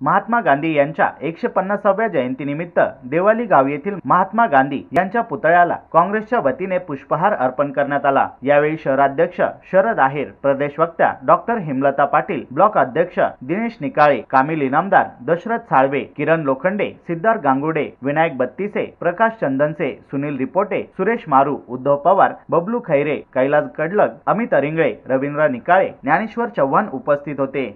महात्मा गांधी यांच्या एकशे पन्नासाव्या जयंतीनिमित्त देवाली गाव येथील महात्मा गांधी यांच्या पुतळ्याला काँग्रेसच्या वतीने पुष्पहार अर्पण करण्यात आला. यावेळी शहराध्यक्ष शरद आहेर प्रदेश वक्त्या डॉक्टर हेमलता पाटील ब्लॉक अध्यक्ष दिनेश निकाळे कामिल इनामदार दशरथ साळवे किरण लोखंडे सिद्धार्थ गांगुडे विनायक बत्तीसे प्रकाश चंदनसे सुनील रिपोटे सुरेश मारू उद्धव पवार बबलू खैरे कैलास कडलग अमित अरिंगळे रवींद्र निकाळे ज्ञानेश्वर चव्हाण उपस्थित होते.